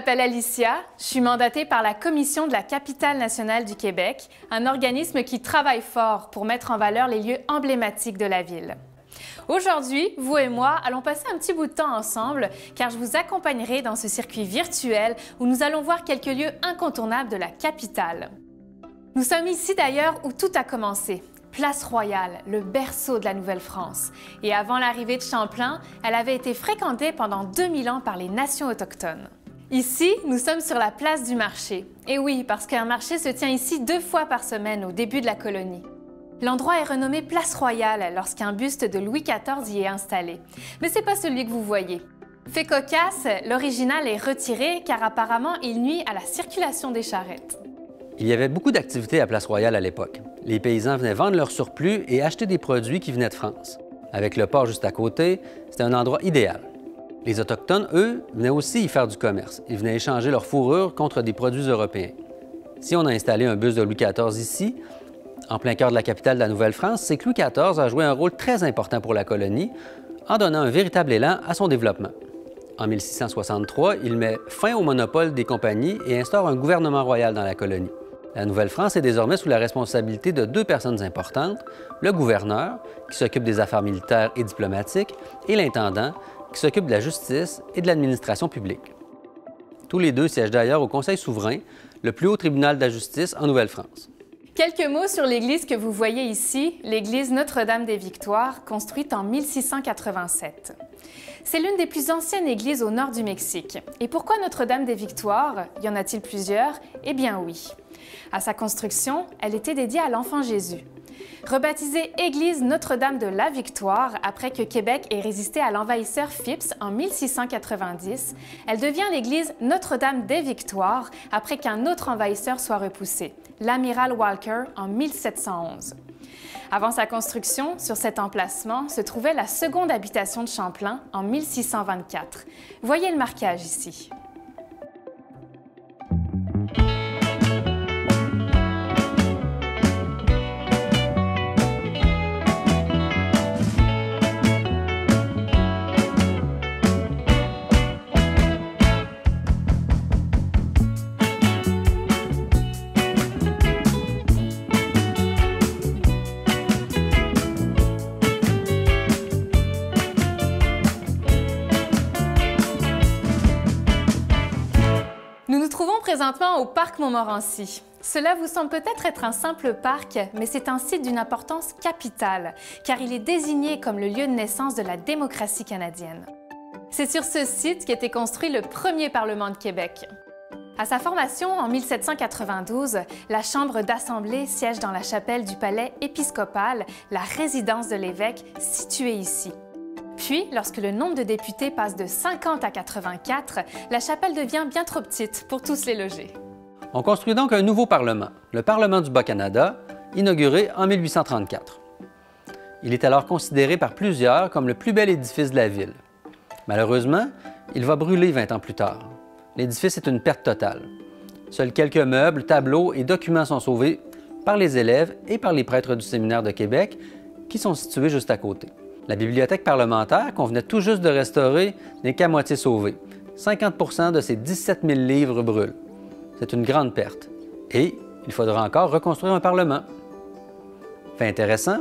Je m'appelle Alicia. Je suis mandatée par la Commission de la capitale nationale du Québec, un organisme qui travaille fort pour mettre en valeur les lieux emblématiques de la ville. Aujourd'hui, vous et moi allons passer un petit bout de temps ensemble car je vous accompagnerai dans ce circuit virtuel où nous allons voir quelques lieux incontournables de la capitale. Nous sommes ici d'ailleurs où tout a commencé. Place Royale, le berceau de la Nouvelle-France. Et avant l'arrivée de Champlain, elle avait été fréquentée pendant 2000 ans par les nations autochtones. Ici, nous sommes sur la place du marché. Et oui, parce qu'un marché se tient ici deux fois par semaine au début de la colonie. L'endroit est renommé Place Royale lorsqu'un buste de Louis XIV y est installé. Mais c'est pas celui que vous voyez. Fait cocasse, l'original est retiré car apparemment il nuit à la circulation des charrettes. Il y avait beaucoup d'activités à Place Royale à l'époque. Les paysans venaient vendre leur surplus et acheter des produits qui venaient de France. Avec le port juste à côté, c'était un endroit idéal. Les Autochtones, eux, venaient aussi y faire du commerce. Ils venaient échanger leur fourrure contre des produits européens. Si on a installé un bus de Louis XIV ici, en plein cœur de la capitale de la Nouvelle-France, c'est que Louis XIV a joué un rôle très important pour la colonie en donnant un véritable élan à son développement. En 1663, il met fin au monopole des compagnies et instaure un gouvernement royal dans la colonie. La Nouvelle-France est désormais sous la responsabilité de deux personnes importantes, le gouverneur, qui s'occupe des affaires militaires et diplomatiques, et l'intendant, qui s'occupe de la justice et de l'administration publique. Tous les deux siègent d'ailleurs au Conseil souverain, le plus haut tribunal de la justice en Nouvelle-France. Quelques mots sur l'église que vous voyez ici, l'église Notre-Dame des Victoires, construite en 1687. C'est l'une des plus anciennes églises au nord du Mexique. Et pourquoi Notre-Dame des Victoires Y en a-t-il plusieurs? Eh bien oui. À sa construction, elle était dédiée à l'enfant Jésus. Rebaptisée Église Notre-Dame de la Victoire après que Québec ait résisté à l'envahisseur Phipps en 1690, elle devient l'église Notre-Dame des Victoires après qu'un autre envahisseur soit repoussé, l'amiral Walker en 1711. Avant sa construction, sur cet emplacement se trouvait la seconde habitation de Champlain en 1624. Voyez le marquage ici. Au parc Montmorency. Cela vous semble peut-être être un simple parc, mais c'est un site d'une importance capitale, car il est désigné comme le lieu de naissance de la démocratie canadienne. C'est sur ce site qu'était construit le premier Parlement de Québec. À sa formation en 1792, la Chambre d'Assemblée siège dans la chapelle du palais épiscopal, la résidence de l'évêque située ici. Puis, lorsque le nombre de députés passe de 50 à 84, la chapelle devient bien trop petite pour tous les loger. On construit donc un nouveau Parlement, le Parlement du Bas-Canada, inauguré en 1834. Il est alors considéré par plusieurs comme le plus bel édifice de la ville. Malheureusement, il va brûler 20 ans plus tard. L'édifice est une perte totale. Seuls quelques meubles, tableaux et documents sont sauvés par les élèves et par les prêtres du séminaire de Québec qui sont situés juste à côté. La bibliothèque parlementaire, qu'on venait tout juste de restaurer, n'est qu'à moitié sauvée. 50% de ses 17 000 livres brûlent. C'est une grande perte. Et il faudra encore reconstruire un Parlement. Fait intéressant,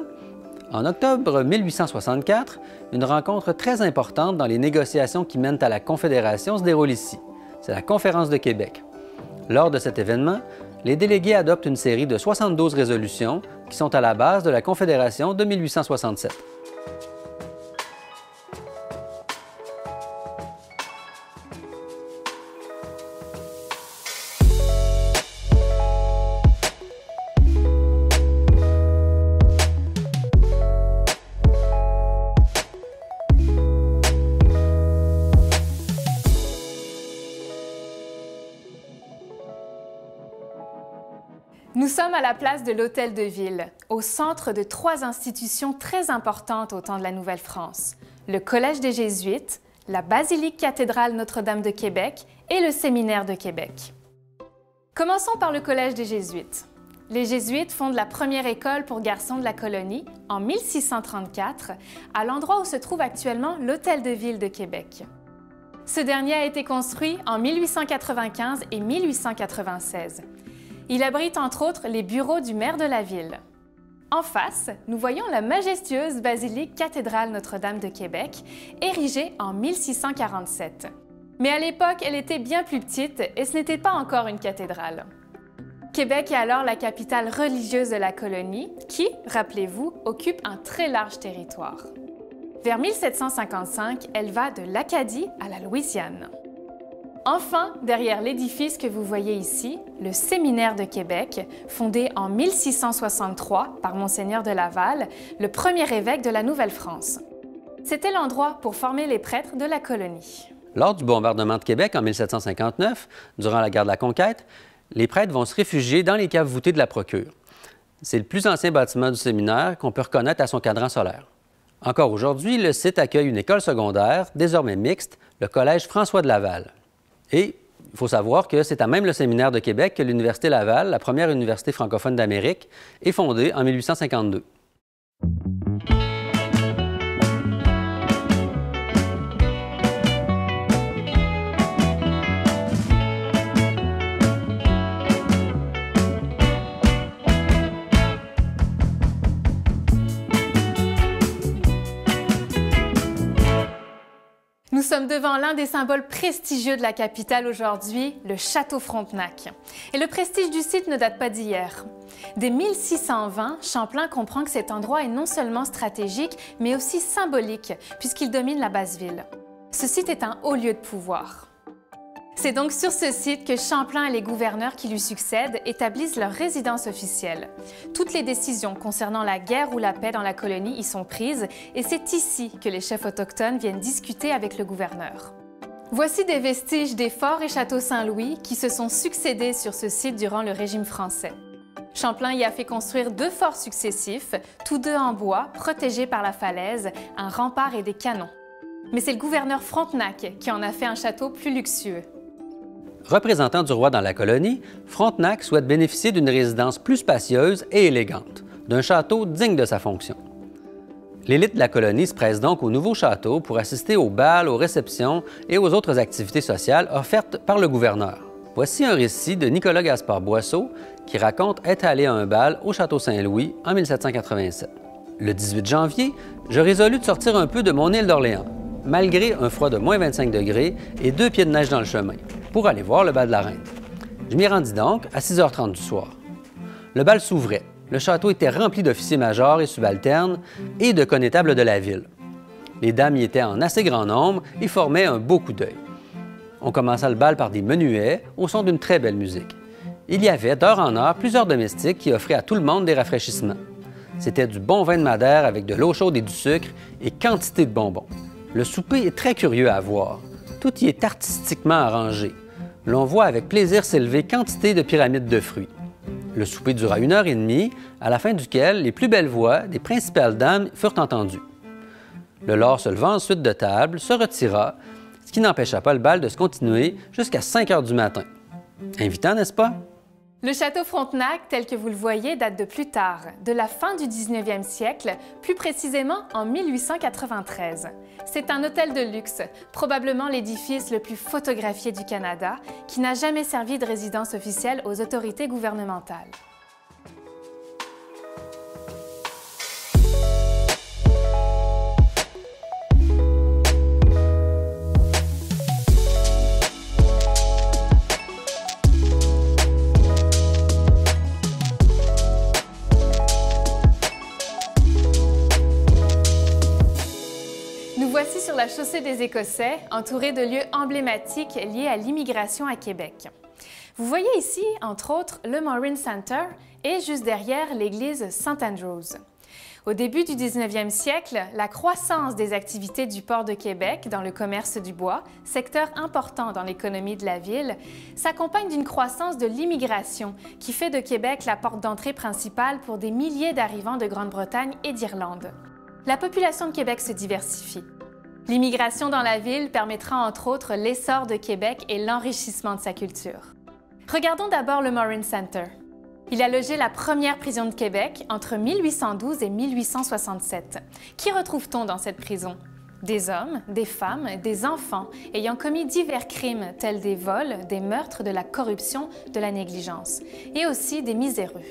en octobre 1864, une rencontre très importante dans les négociations qui mènent à la Confédération se déroule ici. C'est la Conférence de Québec. Lors de cet événement, les délégués adoptent une série de 72 résolutions qui sont à la base de la Confédération de 1867. Nous sommes à la place de l'Hôtel de Ville, au centre de trois institutions très importantes au temps de la Nouvelle-France. Le Collège des Jésuites, la Basilique cathédrale Notre-Dame de Québec et le Séminaire de Québec. Commençons par le Collège des Jésuites. Les Jésuites fondent la première école pour garçons de la colonie en 1634, à l'endroit où se trouve actuellement l'Hôtel de Ville de Québec. Ce dernier a été construit en 1895 et 1896. Il abrite entre autres les bureaux du maire de la ville. En face, nous voyons la majestueuse basilique cathédrale Notre-Dame de Québec, érigée en 1647. Mais à l'époque, elle était bien plus petite et ce n'était pas encore une cathédrale. Québec est alors la capitale religieuse de la colonie qui, rappelez-vous, occupe un très large territoire. Vers 1755, elle va de l'Acadie à la Louisiane. Enfin, derrière l'édifice que vous voyez ici, le Séminaire de Québec, fondé en 1663 par Monseigneur de Laval, le premier évêque de la Nouvelle-France. C'était l'endroit pour former les prêtres de la colonie. Lors du bombardement de Québec en 1759, durant la guerre de la Conquête, les prêtres vont se réfugier dans les caves voûtées de la Procure. C'est le plus ancien bâtiment du séminaire qu'on peut reconnaître à son cadran solaire. Encore aujourd'hui, le site accueille une école secondaire, désormais mixte, le Collège François de Laval. Et il faut savoir que c'est à même le séminaire de Québec que l'Université Laval, la première université francophone d'Amérique, est fondée en 1852. Sommes devant l'un des symboles prestigieux de la capitale aujourd'hui, le Château Frontenac. Et le prestige du site ne date pas d'hier. Dès 1620, Champlain comprend que cet endroit est non seulement stratégique, mais aussi symbolique, puisqu'il domine la basse ville. Ce site est un haut lieu de pouvoir. C'est donc sur ce site que Champlain et les gouverneurs qui lui succèdent établissent leur résidence officielle. Toutes les décisions concernant la guerre ou la paix dans la colonie y sont prises et c'est ici que les chefs autochtones viennent discuter avec le gouverneur. Voici des vestiges des forts et châteaux Saint-Louis qui se sont succédés sur ce site durant le régime français. Champlain y a fait construire deux forts successifs, tous deux en bois, protégés par la falaise, un rempart et des canons. Mais c'est le gouverneur Frontenac qui en a fait un château plus luxueux. Représentant du roi dans la colonie, Frontenac souhaite bénéficier d'une résidence plus spacieuse et élégante, d'un château digne de sa fonction. L'élite de la colonie se presse donc au nouveau château pour assister aux bals, aux réceptions et aux autres activités sociales offertes par le gouverneur. Voici un récit de Nicolas Gaspard Boisseau qui raconte être allé à un bal au Château Saint-Louis en 1787. Le 18 janvier, je résolus de sortir un peu de mon île d'Orléans, malgré un froid de moins 25 degrés et deux pieds de neige dans le chemin pour aller voir le bal de la reine. Je m'y rendis donc à 6h30 du soir. Le bal s'ouvrait. Le château était rempli d'officiers majors et subalternes et de connétables de la ville. Les dames y étaient en assez grand nombre et formaient un beau coup d'œil. On commença le bal par des menuets au son d'une très belle musique. Il y avait d'heure en heure plusieurs domestiques qui offraient à tout le monde des rafraîchissements. C'était du bon vin de Madère avec de l'eau chaude et du sucre et quantité de bonbons. Le souper est très curieux à voir. Tout y est artistiquement arrangé. L'on voit avec plaisir s'élever quantité de pyramides de fruits. Le souper dura une heure et demie, à la fin duquel les plus belles voix des principales dames furent entendues. Le lord se leva ensuite de table, se retira, ce qui n'empêcha pas le bal de se continuer jusqu'à 5 heures du matin. Invitant, n'est-ce pas? Le château Frontenac, tel que vous le voyez, date de plus tard, de la fin du 19e siècle, plus précisément en 1893. C'est un hôtel de luxe, probablement l'édifice le plus photographié du Canada, qui n'a jamais servi de résidence officielle aux autorités gouvernementales. Des Écossais, entourée de lieux emblématiques liés à l'immigration à Québec. Vous voyez ici, entre autres, le Marine Center et juste derrière l'église St. Andrews. Au début du 19e siècle, la croissance des activités du port de Québec dans le commerce du bois, secteur important dans l'économie de la ville, s'accompagne d'une croissance de l'immigration qui fait de Québec la porte d'entrée principale pour des milliers d'arrivants de Grande-Bretagne et d'Irlande. La population de Québec se diversifie. L'immigration dans la ville permettra entre autres l'essor de Québec et l'enrichissement de sa culture. Regardons d'abord le Morin Center. Il a logé la première prison de Québec entre 1812 et 1867. Qui retrouve-t-on dans cette prison? Des hommes, des femmes, des enfants ayant commis divers crimes tels des vols, des meurtres, de la corruption, de la négligence, et aussi des miséreux.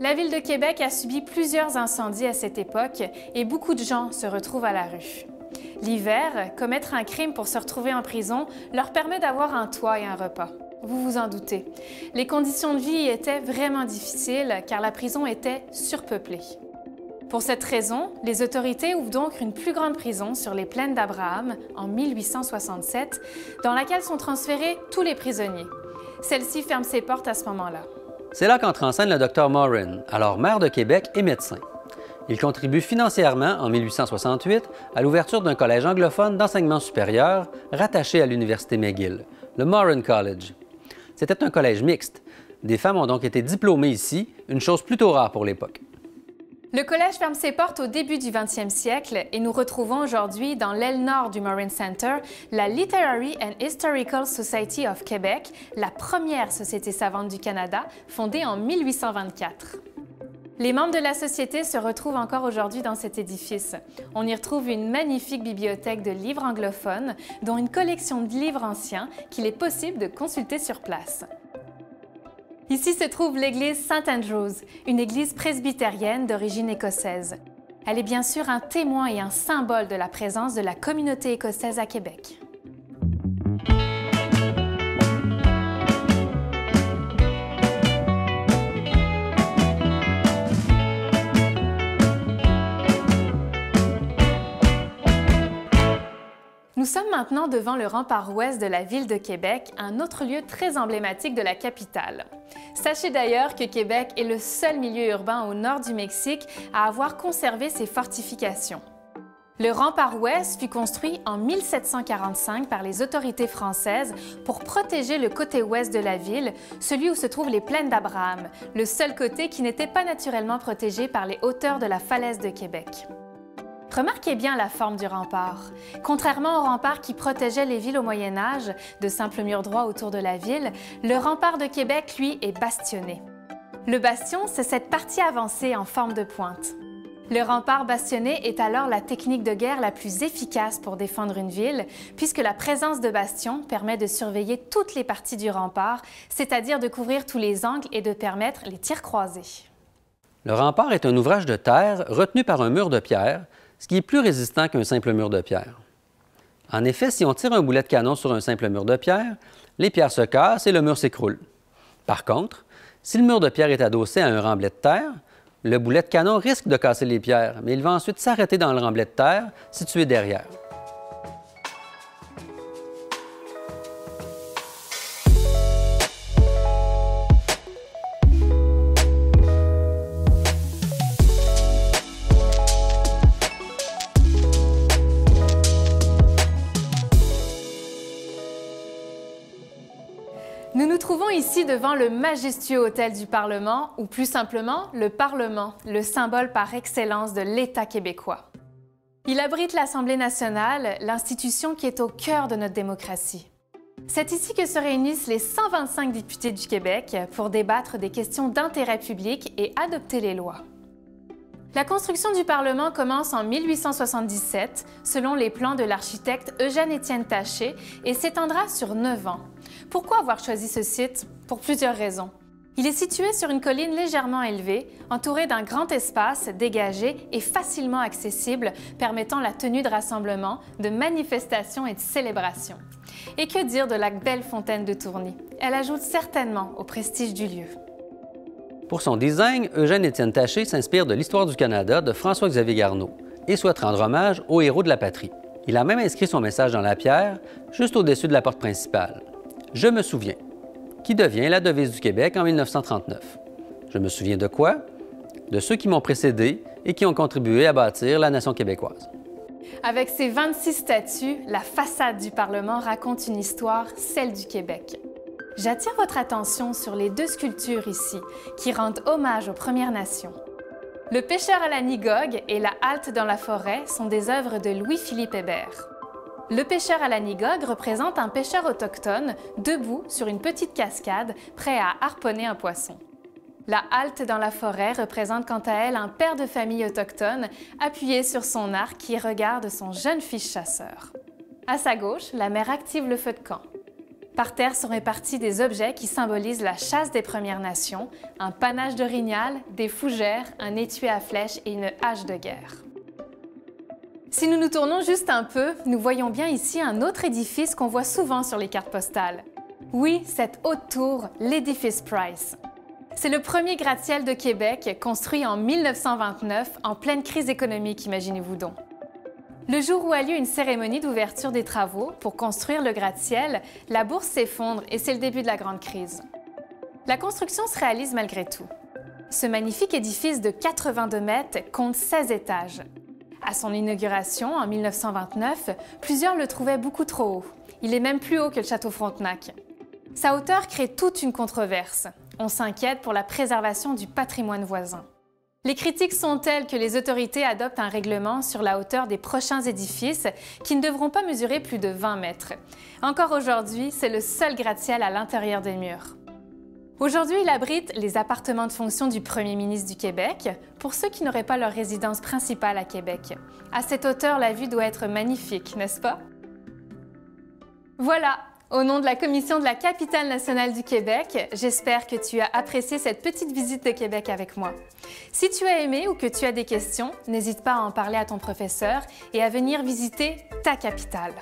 La ville de Québec a subi plusieurs incendies à cette époque et beaucoup de gens se retrouvent à la rue. L'hiver, commettre un crime pour se retrouver en prison leur permet d'avoir un toit et un repas. Vous vous en doutez. Les conditions de vie étaient vraiment difficiles car la prison était surpeuplée. Pour cette raison, les autorités ouvrent donc une plus grande prison sur les plaines d'Abraham en 1867, dans laquelle sont transférés tous les prisonniers. Celle-ci ferme ses portes à ce moment-là. C'est là qu'entre en scène le docteur Morin, alors maire de Québec et médecin. Il contribue financièrement, en 1868, à l'ouverture d'un collège anglophone d'enseignement supérieur rattaché à l'Université McGill, le Morin College. C'était un collège mixte. Des femmes ont donc été diplômées ici, une chose plutôt rare pour l'époque. Le collège ferme ses portes au début du 20e siècle et nous retrouvons aujourd'hui dans l'aile nord du Morin Center la Literary and Historical Society of Quebec, la première société savante du Canada, fondée en 1824. Les membres de la société se retrouvent encore aujourd'hui dans cet édifice. On y retrouve une magnifique bibliothèque de livres anglophones, dont une collection de livres anciens qu'il est possible de consulter sur place. Ici se trouve l'église St. Andrews, une église presbytérienne d'origine écossaise. Elle est bien sûr un témoin et un symbole de la présence de la communauté écossaise à Québec. Sommes maintenant devant le rempart ouest de la ville de Québec, un autre lieu très emblématique de la capitale. Sachez d'ailleurs que Québec est le seul milieu urbain au nord du Mexique à avoir conservé ses fortifications. Le rempart ouest fut construit en 1745 par les autorités françaises pour protéger le côté ouest de la ville, celui où se trouvent les plaines d'Abraham, le seul côté qui n'était pas naturellement protégé par les hauteurs de la falaise de Québec. Remarquez bien la forme du rempart. Contrairement au rempart qui protégeait les villes au Moyen Âge, de simples murs droits autour de la ville, le rempart de Québec, lui, est bastionné. Le bastion, c'est cette partie avancée en forme de pointe. Le rempart bastionné est alors la technique de guerre la plus efficace pour défendre une ville, puisque la présence de bastions permet de surveiller toutes les parties du rempart, c'est-à-dire de couvrir tous les angles et de permettre les tirs croisés. Le rempart est un ouvrage de terre retenu par un mur de pierre ce qui est plus résistant qu'un simple mur de pierre. En effet, si on tire un boulet de canon sur un simple mur de pierre, les pierres se cassent et le mur s'écroule. Par contre, si le mur de pierre est adossé à un remblai de terre, le boulet de canon risque de casser les pierres, mais il va ensuite s'arrêter dans le remblai de terre situé derrière. Devant le majestueux hôtel du Parlement, ou plus simplement le Parlement, le symbole par excellence de l'État québécois. Il abrite l'Assemblée nationale, l'institution qui est au cœur de notre démocratie. C'est ici que se réunissent les 125 députés du Québec pour débattre des questions d'intérêt public et adopter les lois. La construction du Parlement commence en 1877, selon les plans de l'architecte Eugène-Étienne Taché, et s'étendra sur neuf ans. Pourquoi avoir choisi ce site? Pour plusieurs raisons. Il est situé sur une colline légèrement élevée, entouré d'un grand espace dégagé et facilement accessible, permettant la tenue de rassemblements, de manifestations et de célébrations. Et que dire de la belle fontaine de Tourny? Elle ajoute certainement au prestige du lieu. Pour son design, Eugène-Étienne Taché s'inspire de l'histoire du Canada de François-Xavier Garneau et souhaite rendre hommage aux héros de la patrie. Il a même inscrit son message dans la pierre, juste au-dessus de la porte principale. Je me souviens, qui devient la devise du Québec en 1939. Je me souviens de quoi? De ceux qui m'ont précédé et qui ont contribué à bâtir la nation québécoise. Avec ses 26 statues, la façade du Parlement raconte une histoire, celle du Québec. J'attire votre attention sur les deux sculptures ici, qui rendent hommage aux Premières Nations. Le pêcheur à la Nigogue et la halte dans la forêt sont des œuvres de Louis-Philippe Hébert. Le pêcheur à la Nigogue représente un pêcheur autochtone debout sur une petite cascade, prêt à harponner un poisson. La halte dans la forêt représente quant à elle un père de famille autochtone appuyé sur son arc qui regarde son jeune fils chasseur. À sa gauche, la mère active le feu de camp. Par terre sont répartis des objets qui symbolisent la chasse des Premières Nations, un panache de d'orignal, des fougères, un étui à flèches et une hache de guerre. Si nous nous tournons juste un peu, nous voyons bien ici un autre édifice qu'on voit souvent sur les cartes postales. Oui, cette haute tour, l'édifice Price. C'est le premier gratte-ciel de Québec, construit en 1929, en pleine crise économique, imaginez-vous donc. Le jour où a lieu une cérémonie d'ouverture des travaux pour construire le gratte-ciel, la bourse s'effondre et c'est le début de la grande crise. La construction se réalise malgré tout. Ce magnifique édifice de 82 mètres compte 16 étages. À son inauguration en 1929, plusieurs le trouvaient beaucoup trop haut. Il est même plus haut que le château Frontenac. Sa hauteur crée toute une controverse. On s'inquiète pour la préservation du patrimoine voisin. Les critiques sont telles que les autorités adoptent un règlement sur la hauteur des prochains édifices qui ne devront pas mesurer plus de 20 mètres. Encore aujourd'hui, c'est le seul gratte-ciel à l'intérieur des murs. Aujourd'hui, il abrite les appartements de fonction du premier ministre du Québec pour ceux qui n'auraient pas leur résidence principale à Québec. À cette hauteur, la vue doit être magnifique, n'est-ce pas? Voilà, au nom de la Commission de la capitale nationale du Québec, j'espère que tu as apprécié cette petite visite de Québec avec moi. Si tu as aimé ou que tu as des questions, n'hésite pas à en parler à ton professeur et à venir visiter ta capitale.